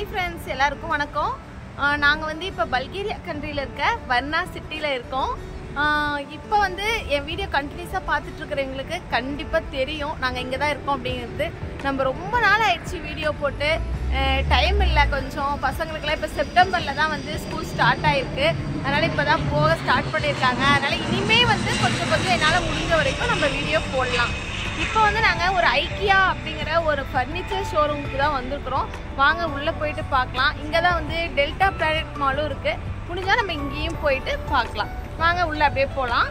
Hi friends எல்லாருக்கும் வணக்கம். நாங்கள் வந்து இப்போ பல்கேரியா கண்ட்ரியில் இருக்க வர்ணா சிட்டியில் இருக்கோம். இப்போ வந்து என் வீடியோ கண்டினியூஸாக பார்த்துட்டு இருக்கிறவங்களுக்கு கண்டிப்பாக தெரியும். நாங்கள் இங்கே தான் இருக்கோம் அப்படிங்கிறது. நம்ம ரொம்ப நாள் ஆயிடுச்சு வீடியோ போட்டு. டைம் இல்லை கொஞ்சம். பசங்களுக்குலாம் இப்போ செப்டம்பரில் தான் வந்து ஸ்கூல் ஸ்டார்ட் ஆகிருக்கு அதனால் இப்போ தான் போக ஸ்டார்ட் பண்ணியிருக்காங்க. அதனால் இனிமே வந்து கொஞ்சம் கொஞ்சம் என்னால் முடிஞ்ச வரைக்கும் நம்ம வீடியோ போடலாம். இப்போ வந்து நாங்கள் ஒரு ஐக்கியா அப்படிங்கிற ஒரு ஃபர்னிச்சர் ஷோரூமுக்கு தான் வந்திருக்கிறோம். வாங்க உள்ளே போயிட்டு பார்க்கலாம். இங்கே தான் வந்து டெல்டா பிளானட் மாலும் இருக்குது முடிஞ்சால் நம்ம இங்கேயும் போயிட்டு பார்க்கலாம். வாங்க உள்ளே அப்படியே போகலாம்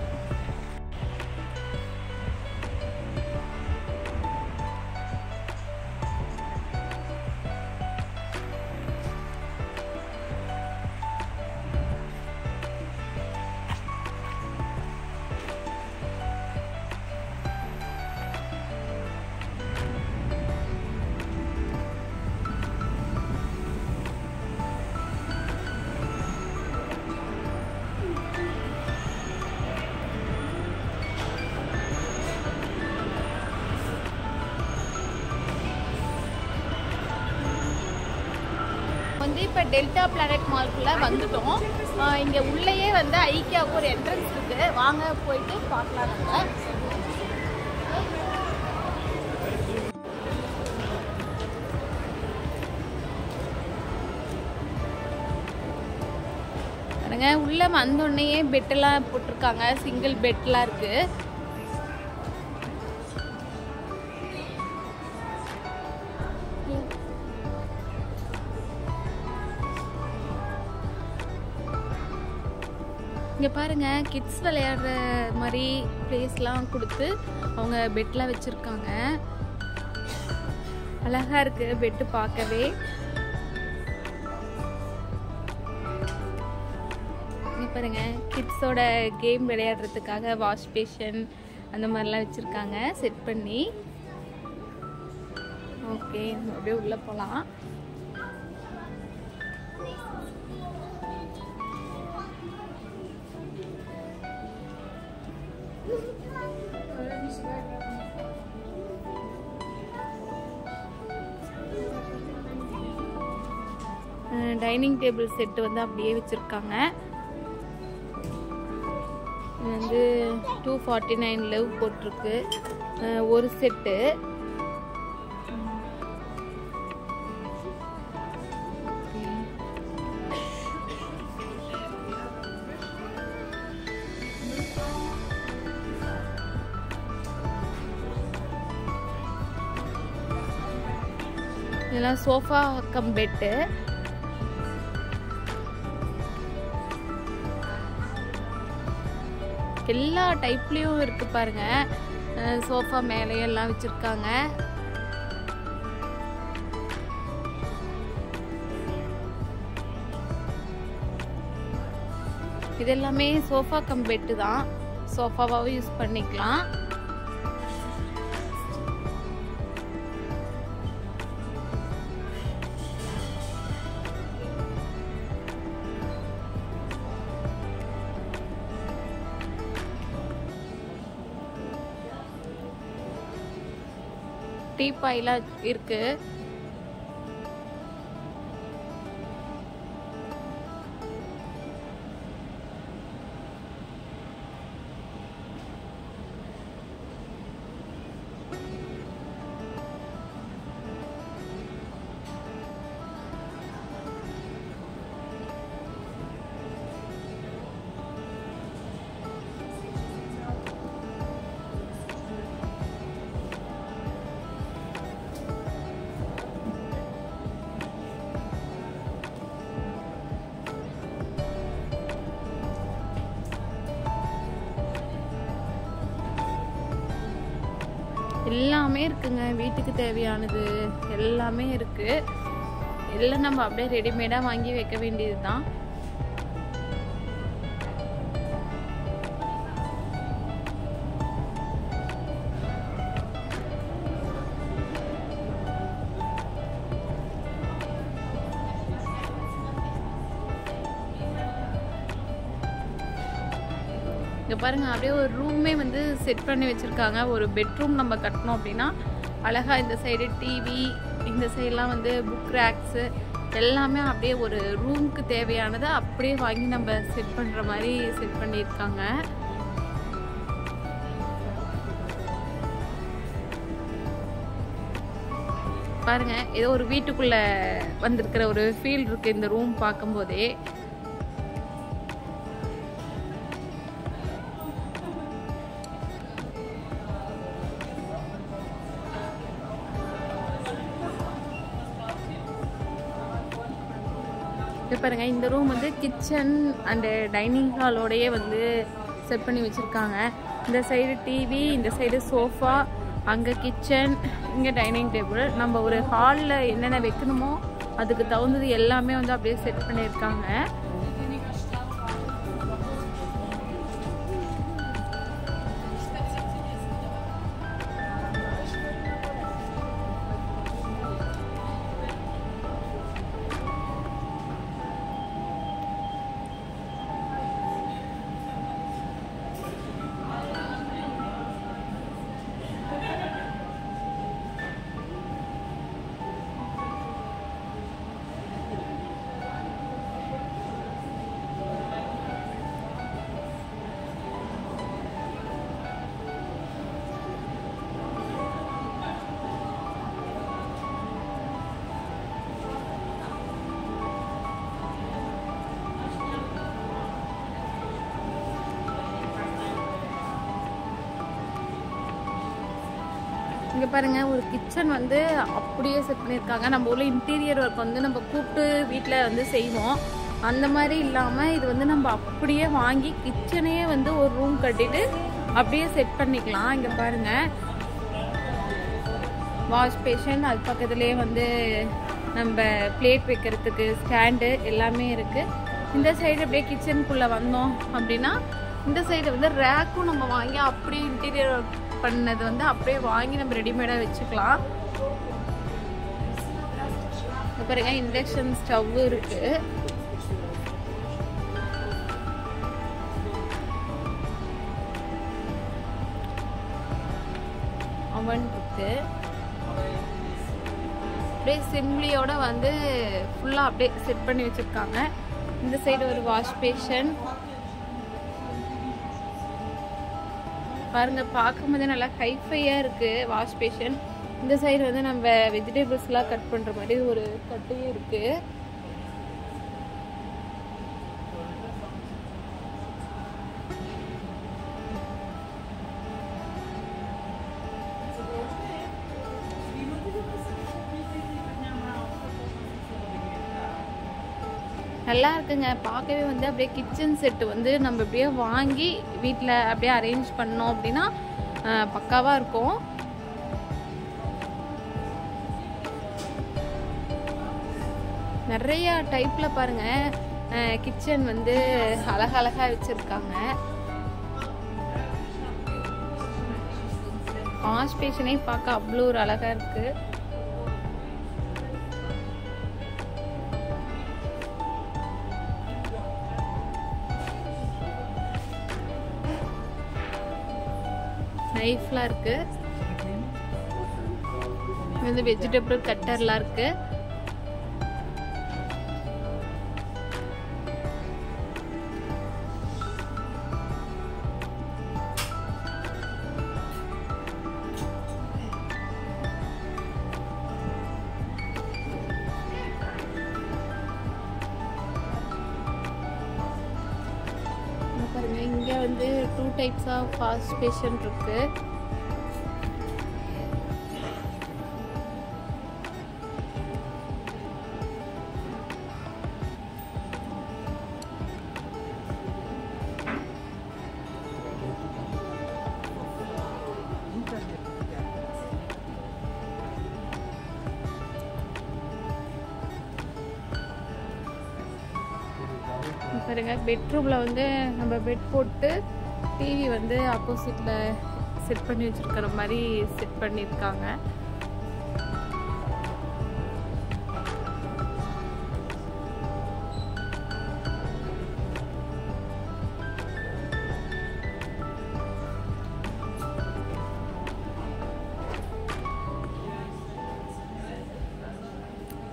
இப்போ டெல்டா பிளானட் மால்குள்ளே வந்துட்டோம். இங்கே உள்ளேயே வந்து ஐக்கியாவுக்கு ஒரு என்ட்ரன்ஸ் இருக்குது வாங்க போயிட்டு பார்க்கலாம் நம்ம. பாருங்க உள்ள வந்தோடனேயே பெட்டெல்லாம் போட்டிருக்காங்க. சிங்கிள் பெட்லாம் இருக்கு. இங்கே பாருங்க கிட்ஸ் விளையாடுற மாதிரி ப்ளேஸ்லாம் கொடுத்து அவங்க பெட்லாம் வச்சுருக்காங்க. அழகாக இருக்குது பெட்டு பார்க்கவே. பாருங்க கிட்ஸோட கேம் விளையாடுறதுக்காக வாஷ் பேஷன் அந்த மாதிரிலாம் வச்சுருக்காங்க. செட் பண்ணி. ஓகே அப்படியே உள்ளே போகலாம் டேபிள் செட்டு வந்து அப்படியே வச்சுருக்காங்க. இது வந்து டூ ஃபார்ட்டி நைன் லவ் போட்டிருக்கு ஒரு செட்டு இதெல்லாம் சோஃபா கம் பெட்டு எல்லா டைப்லேயும் இருக்கு பாருங்க. சோஃபா மேலேயும் எல்லாம் வச்சுருக்காங்க. இது எல்லாமே சோஃபா கம் பெட்டு தான். சோஃபாவாகவும் யூஸ் பண்ணிக்கலாம். டீப்பாயெலாம் இருக்கு. வீட்டுக்கு தேவையானது எல்லாமே இருக்கு. எல்லாம் நம்ம அப்படியே ரெடிமேடாக வாங்கி வைக்க வேண்டியது தான் இங்கே பாருங்க அப்படியே ஒரு ரூமே வந்து செட் பண்ணி வச்சுருக்காங்க. ஒரு பெட்ரூம் நம்ம கட்டணும் அப்படின்னா அழகா இந்த சைடு டிவி இந்த சைடெலாம் வந்து புக் ரேக்ஸு எல்லாமே அப்படியே ஒரு ரூமுக்கு தேவையானதை அப்படியே வாங்கி நம்ம செட் பண்ணுற மாதிரி செட் பண்ணியிருக்காங்க. பாருங்க ஏதோ ஒரு வீட்டுக்குள்ள வந்திருக்கிற ஒரு ஃபீல் இருக்கு இந்த ரூம் பார்க்கும்போதே. இது பாருங்க இந்த ரூம் வந்து கிச்சன் அண்டு டைனிங் ஹாலோடையே வந்து செட் பண்ணி வச்சுருக்காங்க. இந்த சைடு டிவி இந்த சைடு சோஃபா அங்கே கிச்சன் இங்கே டைனிங் டேபிள் நம்ம ஒரு ஹாலில் என்னென்ன வைக்கணுமோ அதுக்கு தகுந்தது எல்லாமே வந்து அப்படியே செட் பண்ணியிருக்காங்க. இங்கே பாருங்க ஒரு கிச்சன் வந்து அப்படியே செட் பண்ணியிருக்காங்க. நம்ம ஊரில் இன்டீரியர் ஒர்க் வந்து நம்ம கூப்பிட்டு வீட்டில் வந்து செய்வோம். அந்த மாதிரி இல்லாமல் இது வந்து நம்ம அப்படியே வாங்கி கிச்சனையே வந்து ஒரு ரூம் கட்டிட்டு அப்படியே செட் பண்ணிக்கலாம். இங்கே பாருங்க. வாஷ் பேஷன் அது பக்கத்துலேயே வந்து நம்ம பிளேட் வைக்கிறதுக்கு ஸ்டாண்டு எல்லாமே இருக்குது இந்த சைடு அப்படியே கிச்சனுக்குள்ளே வந்தோம் அப்படின்னா இந்த சைடு வந்து ரேக்கும் நம்ம வாங்கி அப்படியே இன்டீரியர் ஒர்க் பண்ணது வந்து அப்படியே வாங்கி நம்ம ரெடிமேடாக வச்சுக்கலாம். பாருங்க இண்டக்ஷன் ஸ்டவ் இருக்கு. அவன் இருக்கு. அப்படியே சிம்லியோட வந்து ஃபுல்லாக அப்படியே செட் பண்ணி வச்சுருக்காங்க. இந்த சைடு ஒரு வாஷ் பேஷன் பாருங்க பார்க்கும்போதே நல்லா ஹைஃபையாக இருக்கு வாஷ் பேஷன். இந்த சைடு வந்து நம்ம வெஜிடபிள்ஸ்லாம் கட் பண்ணுற மாதிரி ஒரு கட்டையும் இருக்கு. நல்லா இருக்குங்க. பார்க்கவே வந்து அப்படியே கிச்சன் செட்டு வந்து நம்ம அப்படியே வாங்கி வீட்டில் அப்படியே அரேஞ்ச் பண்ணோம் அப்படின்னா பக்காவாக இருக்கும். நிறைய டைப்பில் பாருங்க. கிச்சன் வந்து அழகழகாக வச்சுருக்காங்க. வாஷ் பேஷனே பார்க்க அவ்வளோ ஒரு அழகாக இருக்குது நைஃப்லாம் இருக்கு. இது வந்து வெஜிடபிள் கட்டர்லாம் இருக்கு. இங்க வந்து two types of washbasin இருக்கு. பெட்ரூம்ல வந்து நம்ம பெட் போட்டு டிவி வந்து ஆப்போசிட்ல செட் பண்ணி வச்சிருக்கிற மாதிரி செட் பண்ணியிருக்காங்க.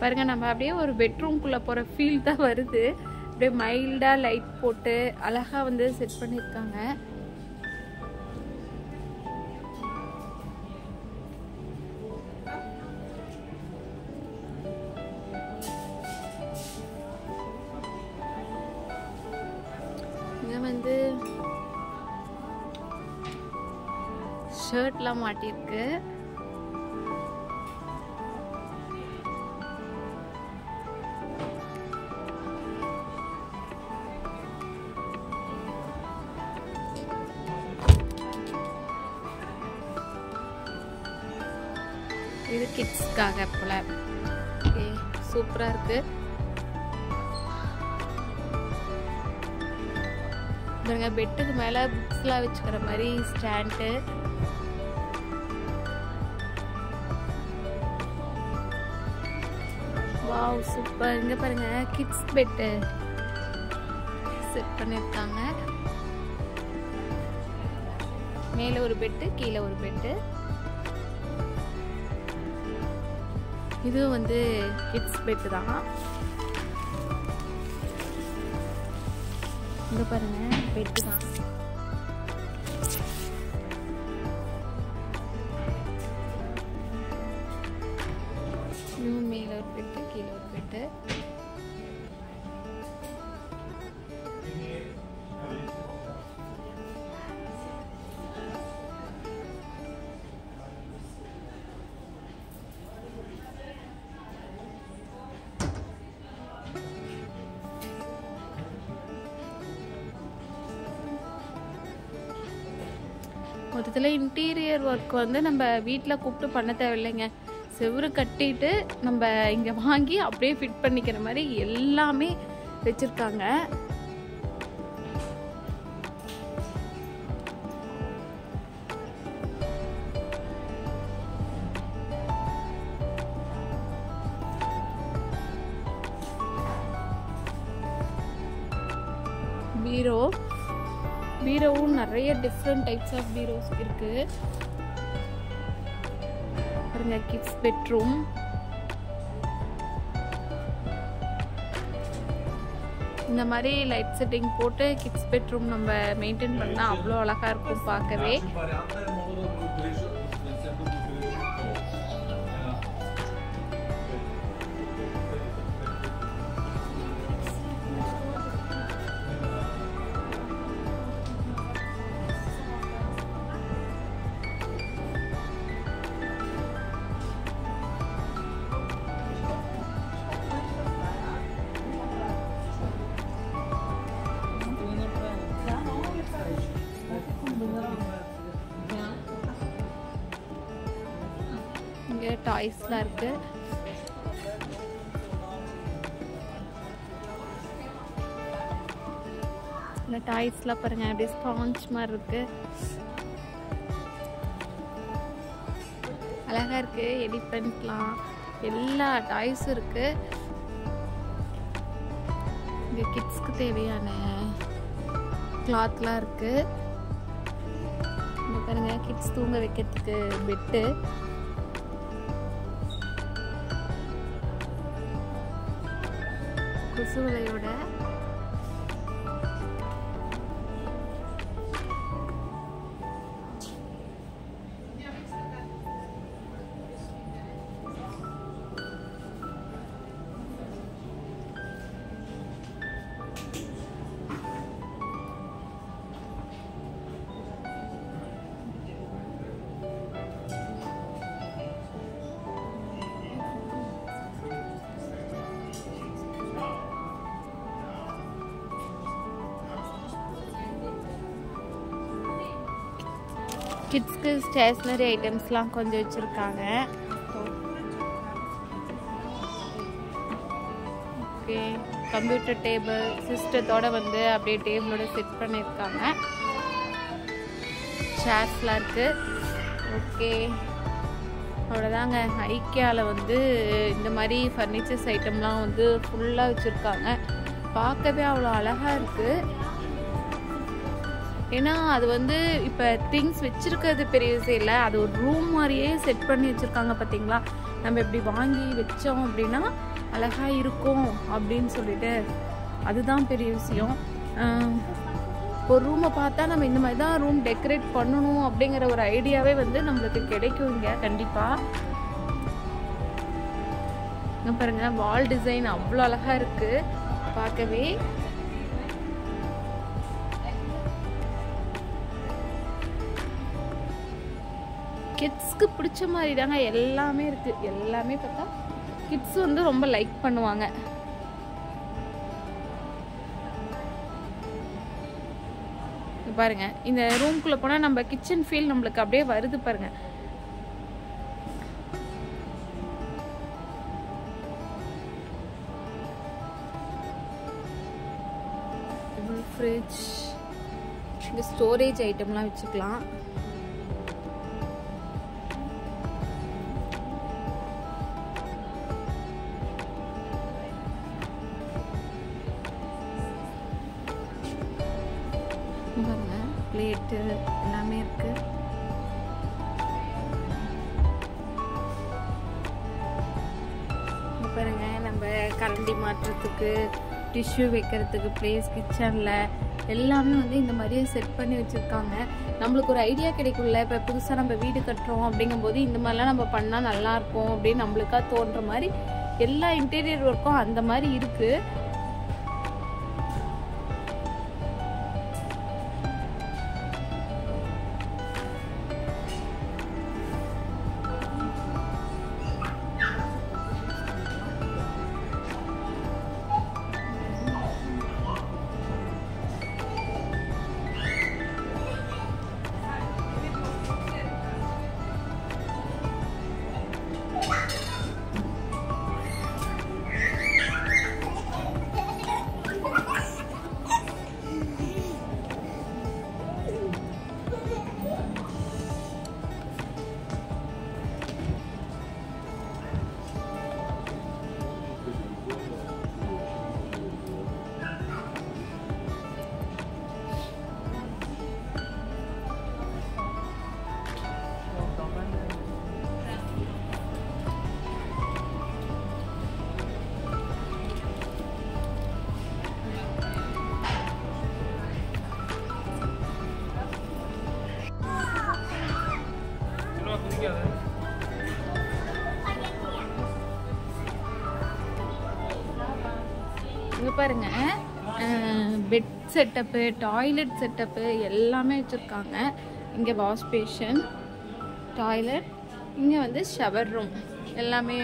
பாருங்க நம்ம அப்படியே ஒரு பெட்ரூம்குள்ளே போகிற ஃபீல் தான் வருது. அப்படியே மைல்டாக லைட் போட்டு அழகாக வந்து செட் பண்ணியிருக்காங்க இங்கே வந்து ஷர்ட்லாம் மாட்டியிருக்கு. இதுக்காக போல. ஓகே சூப்பராக இருக்கு. பாருங்க பெட்டுக்கு மேலே புக்ஸ்லாம் வச்சுக்கிற மாதிரி ஸ்டாண்டு வாவ் சூப்பர் இங்க பாருங்க கிட்ஸ் பெட்டு செட் பண்ணிருக்காங்க. மேல ஒரு பெட்டு கீழே ஒரு பெட்டு இதுவும் வந்து கிட்ஸ் பெட்டு தான். இங்க பாருங்க பெட்டு தான். இதுவும் மேல ஒரு பெட்டு கீழே ஒரு பெட்டு மொத்தத்தில் இன்டீரியர் ஒர்க் வந்து நம்ம வீட்டில் கூப்பிட்டு பண்ண தேவையில்லைங்க. செவுரு கட்டிட்டு நம்ம இங்கே வாங்கி அப்படியே ஃபிட் பண்ணிக்கிற மாதிரி எல்லாமே வச்சுருக்காங்க. டிஃப்ரெண்ட் டைப்ஸ் ஆஃப் பீரோஸ் இருக்கு. பாருங்க கிட்ஸ் பெட்ரூம் இந்த மாதிரி லைட் செட்டிங் போட்டு கிட்ஸ் பெட்ரூம் நம்ம மெயின்டைன் பண்ணால் அவ்வளோ அழகாக இருக்கும் பார்க்கவே. ரைஸ்லாம் இருக்கு. இந்த டாய்ஸ்லாம் பாருங்க அப்படியே ஸ்பாஞ்ச் மாதிரி இருக்கு. அழகா இருக்கு பண்ணிக்கலாம். எல்லா டாய்ஸும் இருக்கு. இங்கே கிட்ஸ்க்கு தேவையான கிளாத்லாம் இருக்கு. பாருங்க கிட்ஸ் தூங்க வைக்கிறதுக்கு பெட்டு கொசு வலையோட ஸ்டேஷ்னரி ஐட்டம்ஸ்லாம் கொஞ்சம் வச்சுருக்காங்க. ஓகே கம்ப்யூட்டர் டேபிள் சிஸ்டத்தோடு வந்து அப்படியே டேபிளோட செட் பண்ணியிருக்காங்க. சேர்ஸ்லாம் இருக்குது ஓகே அவ்வளோதாங்க ஐக்கியாவில் வந்து இந்த மாதிரி ஃபர்னிச்சர்ஸ் ஐட்டம்லாம் வந்து ஃபுல்லாக வச்சுருக்காங்க. பார்க்கவே அவ்வளோ அழகாக இருக்குது ஏன்னா அது வந்து இப்போ திங்ஸ் வச்சிருக்கிறது பெரிய விஷயம் இல்லை. அது ஒரு ரூம் மாதிரியே செட் பண்ணி வச்சுருக்காங்க பார்த்தீங்களா நம்ம இப்படி வாங்கி வச்சோம் அப்படின்னா அழகா இருக்கும் அப்படின்னு சொல்லிட்டு. அதுதான் பெரிய விஷயம். ஆஹ் ஒரு ரூமை பார்த்தா நம்ம இந்த மாதிரி தான் ரூம் டெக்கரேட் பண்ணணும் அப்படிங்கிற ஒரு ஐடியாவே வந்து நம்மளுக்கு கிடைக்கும் இங்கே. கண்டிப்பாக பாருங்கள் பாருங்க வால் டிசைன் அவ்வளோ அழகா இருக்கு. பார்க்கவே கிட்ஸ்க்கு பிடிச்ச மாதிரி தாங்க எல்லாமே இருக்கு. எல்லாமே பார்த்தா கிட்ஸ் வந்து ரொம்ப லைக் பண்ணுவாங்க. பாருங்க. இந்த ரூம்குள்ள போனா நம்ம கிச்சன் ஃபீல் நம்மளுக்கு அப்படியே வருது பாருங்க. ஃப்ரிட்ஜ் இந்த ஸ்டோரேஜ் ஐட்டம்லாம் வச்சுக்கலாம். மாட்டுறதுக்கு டிஷ்யூ வைக்கிறதுக்கு பிளேஸ் கிச்சனில் எல்லாமே வந்து இந்த மாதிரியே செட் பண்ணி வச்சுருக்காங்க. நம்மளுக்கு ஒரு ஐடியா கிடைக்கும்ல இப்போ புதுசாக நம்ம வீடு கட்டுறோம் அப்படிங்கும்போது இந்த மாதிரிலாம் நம்ம பண்ணால் நல்லாயிருக்கும் அப்படின்னு நம்மளுக்காக தோன்ற மாதிரி எல்லா இன்டீரியர் ஒர்க்கும் அந்த மாதிரி இருக்குது பாருங்க. பெட் செட்டப்பு டாய்லெட் செட்டப்பு எல்லாமே வச்சுருக்காங்க. இங்கே வாஷ் பேஷன் டாய்லெட் இங்கே வந்து ஷவர் ரூம் எல்லாமே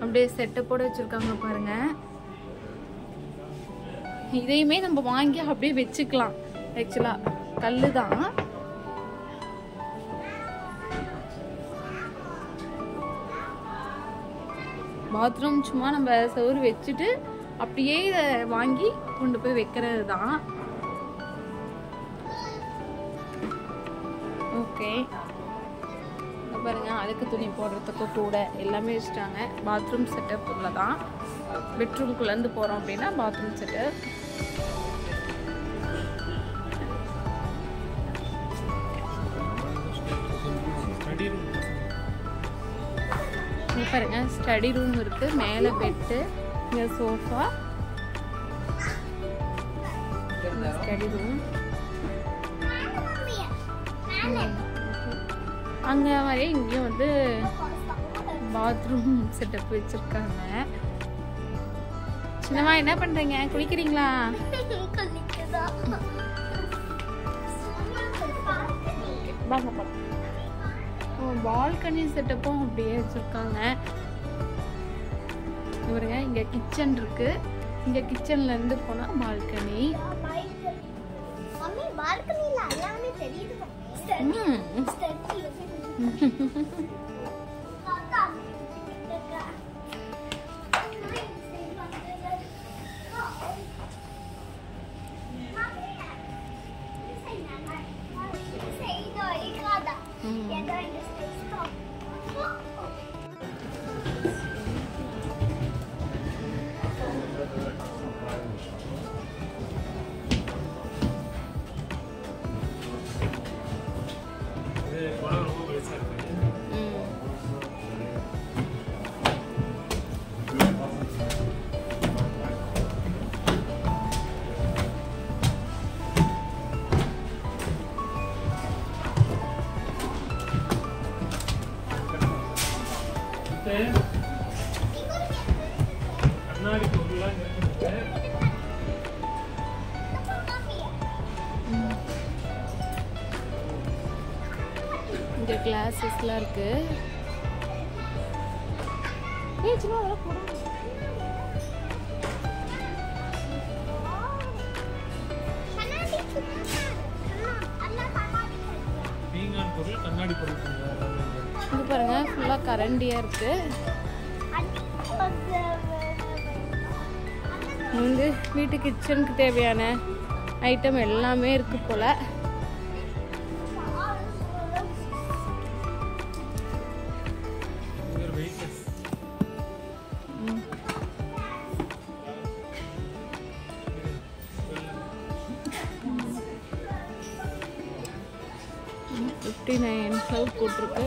அப்படியே செட்டப்போடு வச்சுருக்காங்க பாருங்க. இதையுமே நம்ம வாங்கி அப்படியே வச்சுக்கலாம். ஆக்சுவலாக கல் தான் பாத்ரூம் சும்மா நம்ம சோறு வச்சுட்டு அப்படியே இதை வாங்கி கொண்டு போய் வைக்கிறது தான். ஓகே பாருங்க அழுக்கு துணி போடுறதுக்கு கூட எல்லாமே வச்சுட்டாங்க. பாத்ரூம் செட்டப் உள்ள தான். பெட்ரூம்குள்ளேருந்து போகிறோம் அப்படின்னா பாத்ரூம் செட்டப் பாருங்க ஸ்டடி ரூம் இருக்கு. மேலே பெட்டு இங்க சோஃபா ஸ்டடி ரூம் அங்க மாதிரி இங்கேயும் வந்து பாத்ரூம் செட்டப் வச்சிருக்காங்க. சின்னம்மா என்ன பண்றீங்க? குளிக்கிறீங்களா? பால்கனி செட்டப்பும் அப்படியே வச்சிருக்காங்க. இவருங்க இங்க கிச்சன் இருக்கு. இங்க கிச்சன்ல இருந்து போனா பால்கனி எல்லாமே தெரியுது இங்கே கிளாஸஸ்லாம் இருக்கு. ஏய் சும்மா அதெல்லாம் போடு. கண்ணாடி சும்மா கண்ணா அண்ணா கண்ணாடி பீங்கான் பொருள் கண்ணாடி பொருள் வேற இது பாருங்க ஃபுல்லாக கரண்டியாக இருக்கு. வந்து வீட்டு கிச்சனுக்கு தேவையான ஐட்டம் எல்லாமே இருக்கு போல. க்ளவுட் போட்டிருக்கு.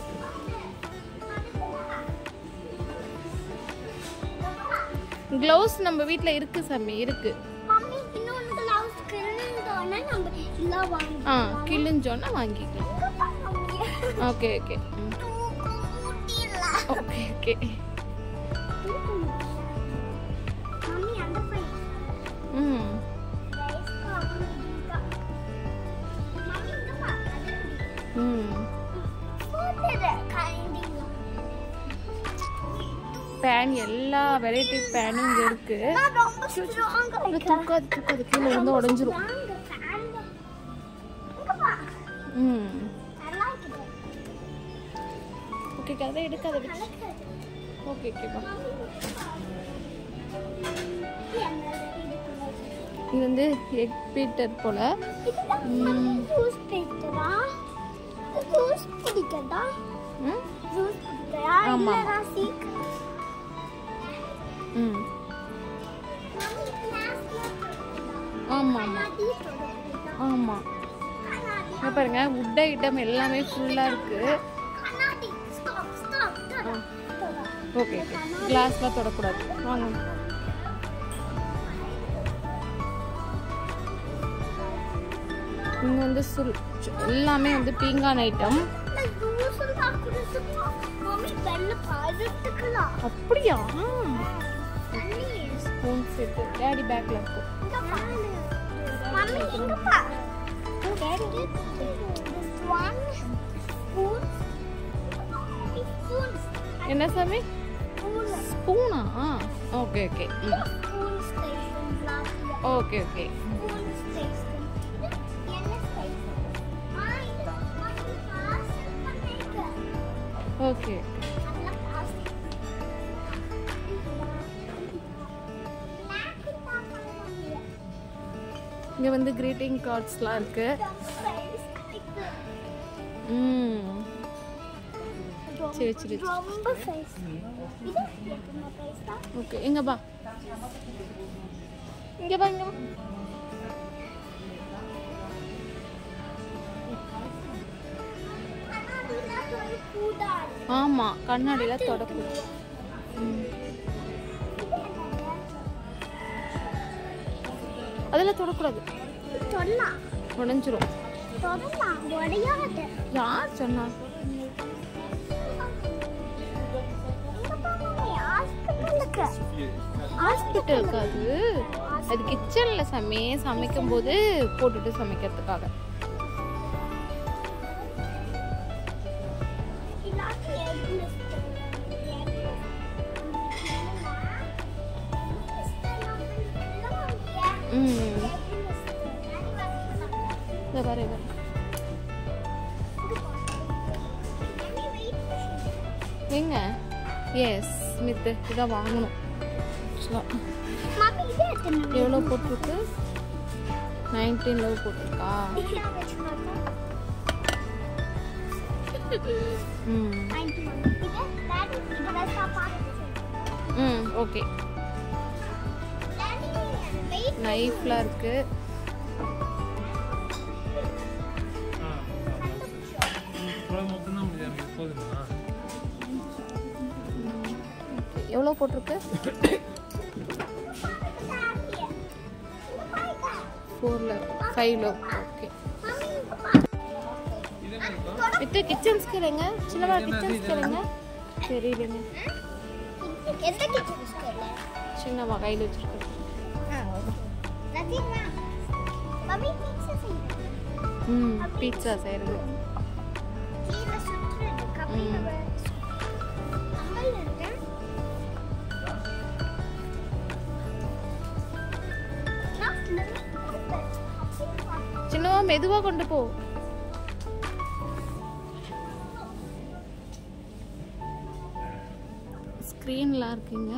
க்ளவுஸ் நம்ம வீட்டில் இருக்கு சாமி இருக்கு. மம்மி இன்னொன்று கிளவுஸ் கிழிந்தோன்னே நம்ம எல்லாம் வாங்கி ஆ கிழிஞ்சோன்னா வாங்கிக்கலாம். Okay okay okay okay fan எல்லா வெரைட்டி பேனும் இங்கே இருக்கு. நான் ரொம்ப ஸ்ட்ராங்கா அது இருக்கேன் தூக்காது தூக்காது. கீழே வந்து உடஞ்சிரும். ம். இருக்குது ஓகே கதை எடுக்காத இருக்குது ஓகே ஓகேப்பா இது வந்து எக் பீட்டர் போல. குடிக்கதா ம். ஆமாம் ஆமாம் ஆமாம் இங்க பாருங்க வுட் ஐட்டம் எல்லாமே ஃபுல்லாக இருக்கு. ஓகே ஓகே கிளாஸ்லாம் தொடக்கூடாது. வாங்க. இங்கே வந்து சுல் எல்லாமே வந்து பீங்கான் ஐட்டம் அப்படியா? ஸ்பூன் செட்டு டேடி பேக்கில் இருக்கும் என்ன சாமி? ஸ்பூனா? ஓகே ஓகே ம். ஓகே ஓகே ஓகே இங்கே வந்து கிரீட்டிங் கார்ட்ஸ்லாம் இருக்கு. ம். சரி சரி ஓகே எங்க பா இங்கே பா இங்கே ஆமா கண்ணாடியில தொடக்கூடாது அதெல்லாம் தொடக்கூடாது. சொல்லலாம் உடஞ்சிரும் தொடலாம் உடையாது யார் சொன்னா? ஹாஸ்பிட்டலுக்கு. ஹாஸ்பிட்டலுக்கு அது. அது கிச்சன்ல சமைய சமைக்கும் போது போட்டுட்டு சமைக்கிறதுக்காக. எங்க எஸ் ஸ்மித் இதான் வாங்கணும். எவ்வளோ போட்டிருக்கு? நைன்டீன் லவ் போட்டிருக்கா? ம். ஓகே நைஃப்லாம் இருக்கு. போட்டிருக்கு. Four love five love okay with கிச்சன்ஸ்க்கு இருங்க சின்னவா கிச்சன்ஸ்க்கு இருங்க தெரியலைங்க. சின்னம்மா கையில் செய்யுது. ம் பீட்சா செய்கிறது ம். மெதுவாக கொண்டு போ ஸ்க்ரீன்லாம் இருக்குங்க.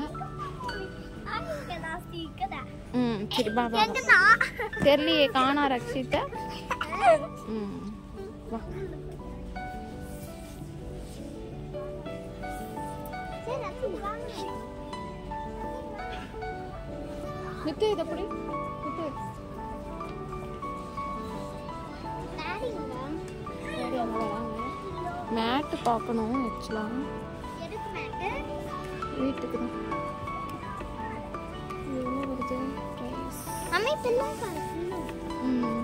ம் சரி பா வா வா. எங்கதா? தெரியலையே காணா ரக்ஷிதா ம் வா இதை புடி பார்க்கணும் ஆக்சுவலாக எதுக்கு மேட்டு? வீட்டுக்கு தான் எவ்வளோ வருது ப்ரைஸ் மம்மி, பிள்ளை பாரு, பிள்ளை. ம்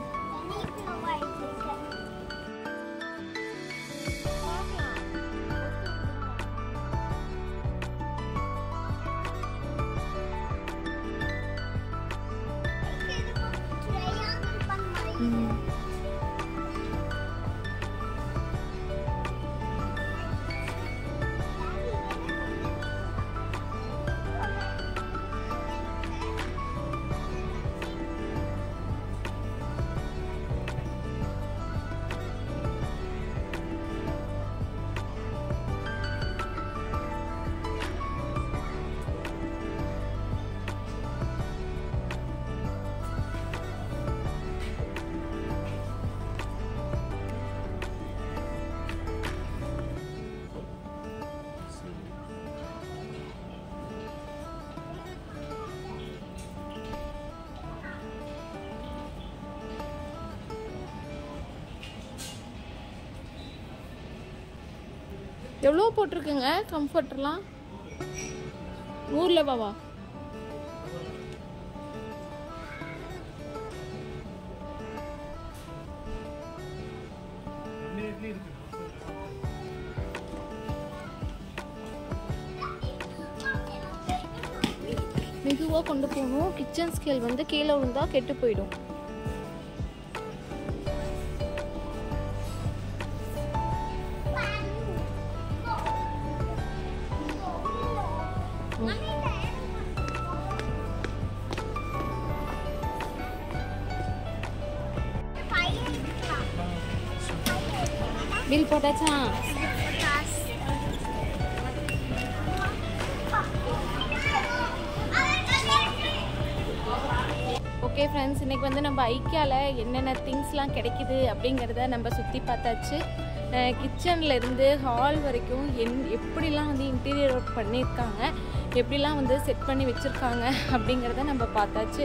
எவ்வளோ போட்டிருக்குங்க? கம்ஃபர்ட்லாம் நூறுல பாவா மெதுவாக கொண்டு போகணும். கிச்சன் ஸ்கேல் வந்து கீழே விழுந்தா கெட்டு போயிடும். பில் போட்டாச்சா ஓகே ஃப்ரெண்ட்ஸ் இன்னைக்கு வந்து நம்ம ஐக்கியாவில் என்னென்ன திங்ஸ்லாம் கிடைக்குது அப்படிங்கிறத நம்ம சுற்றி பார்த்தாச்சு. கிச்சன்ல இருந்து ஹால் வரைக்கும் என் எப்படிலாம் வந்து இன்டீரியர் ஒர்க் பண்ணியிருக்காங்க எப்படிலாம் வந்து செட் பண்ணி வச்சுருக்காங்க அப்படிங்கிறத நம்ம பார்த்தாச்சு.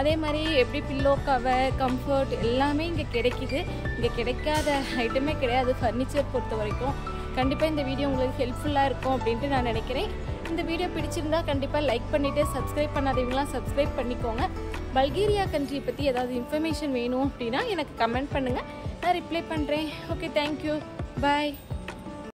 அதே மாதிரி எப்படி பில்லோ கவர் கம்ஃபர்ட் எல்லாமே இங்கே கிடைக்குது. இங்கே கிடைக்காத ஐட்டமே கிடையாது ஃபர்னிச்சர் பொறுத்த வரைக்கும். கண்டிப்பாக இந்த வீடியோ உங்களுக்கு ஹெல்ப்ஃபுல்லாக இருக்கும் அப்படின்ட்டு நான் நினைக்கிறேன். இந்த வீடியோ பிடிச்சிருந்தா கண்டிப்பாக லைக் பண்ணிவிட்டு சப்ஸ்கிரைப் பண்ணாதவங்களாம் சப்ஸ்கிரைப் பண்ணிக்கோங்க. பல்கேரியா கண்ட்ரி பற்றி ஏதாவது இன்ஃபர்மேஷன் வேணும் அப்படின்னா எனக்கு கமெண்ட் பண்ணுங்கள் நான் ரிப்ளை பண்ணுறேன் ஓகே தேங்க்யூ பாய்